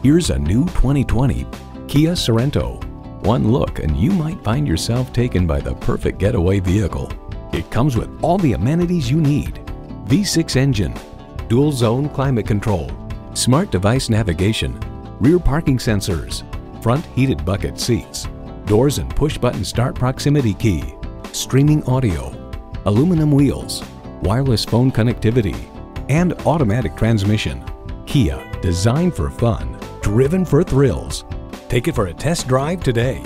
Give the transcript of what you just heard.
Here's a new 2020 Kia Sorento. One look and you might find yourself taken by the perfect getaway vehicle. It comes with all the amenities you need. V6 engine, dual zone climate control, smart device navigation, rear parking sensors, front heated bucket seats, doors and push button start proximity key, streaming audio, aluminum wheels, wireless phone connectivity, and automatic transmission. Kia, designed for fun, driven for thrills. Take it for a test drive today.